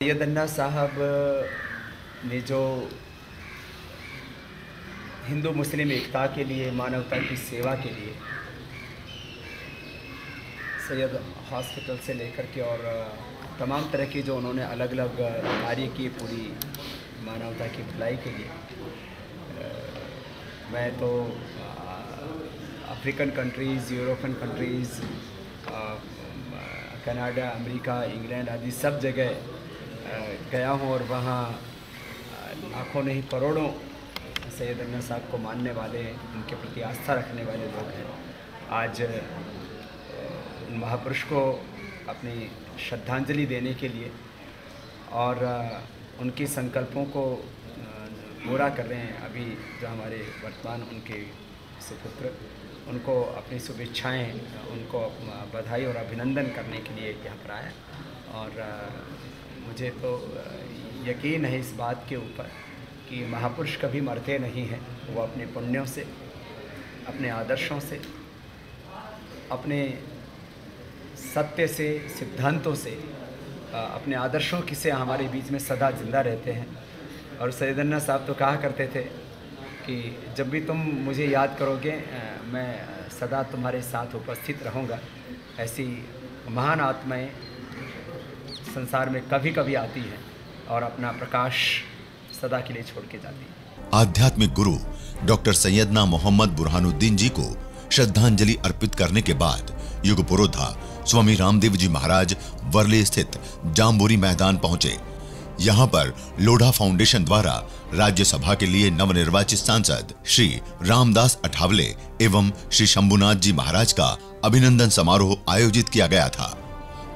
सैयद अन्ना साहब, ने जो हिंदू मुस्लिम एकता के लिए, मानवता की सेवा के लिए सैयद हॉस्पिटल से लेकर के और, तमाम तरह की जो उन्होंने अलग अलग कार्य किए पूरी मानवता की भलाई के लिए मैं तो African countries European countries Canada, America, England आदि सब जगह गया हूँ और वहाँ लाखों नहीं, करोड़ों सैयद अन्ना साहब को मानने वाले हैं उनके प्रति आस्था रखने वाले लोग हैं। आज उन महापुरुष को अपनी श्रद्धांजलि देने के लिए और उनके संकल्पों को पूरा कर रहे हैं। अभी जो हमारे वर्तमान उनके सुपुत्र, उनको अपनी शुभेच्छाएँ, उनको बधाई और अभिनंदन करने के लिए यहाँ पर आया। और मुझे तो यकीन है इस बात के ऊपर कि महापुरुष कभी मरते नहीं हैं। वो अपने पुण्यों से, अपने आदर्शों से, अपने सत्य से, सिद्धांतों से अपने आदर्शों की से हमारे बीच में सदा ज़िंदा रहते हैं। और सैदन्ना साहब तो कहा करते थे कि जब भी तुम मुझे याद करोगे मैं सदा तुम्हारे साथ उपस्थित रहूँगा। ऐसी महान आत्माएँ संसार में कभी कभी आती है और अपना प्रकाश सदा के लिए छोड़ के जाती है। आध्यात्मिक गुरु डॉक्टर सैयदना मोहम्मद बुरहानुद्दीन जी को श्रद्धांजलि अर्पित करने के बाद युग पुरोधा स्वामी रामदेव जी महाराज वर्ली स्थित जाम्बोरी मैदान पहुँचे। यहाँ पर लोढ़ा फाउंडेशन द्वारा राज्यसभा के लिए नवनिर्वाचित सांसद श्री रामदास अठावले एवं श्री शंभुनाथ जी महाराज का अभिनंदन समारोह आयोजित किया गया था।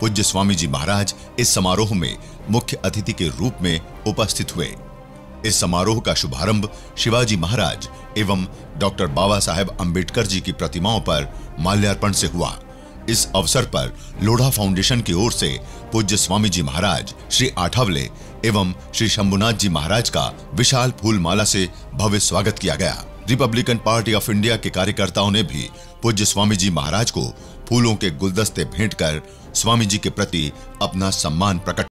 पूज्य स्वामी जी महाराज इस समारोह में मुख्य अतिथि के रूप में उपस्थित हुए। इस समारोह का शुभारंभ शिवाजी महाराज एवं डॉक्टर बाबा साहेब अंबेडकर जी की प्रतिमाओं पर माल्यार्पण से हुआ। इस अवसर पर लोढ़ा फाउंडेशन की ओर से पूज्य स्वामी जी महाराज श्री आठवले एवं श्री शंभुनाथ जी महाराज का विशाल फूल माला से भव्य स्वागत किया गया। रिपब्लिकन पार्टी ऑफ़ इंडिया के कार्यकर्ताओं ने भी पूज्य स्वामी जी महाराज को फूलों के गुलदस्ते भेंट कर स्वामी जी के प्रति अपना सम्मान प्रकट